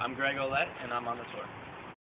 I'm Greg Olette, and I'm on the tour.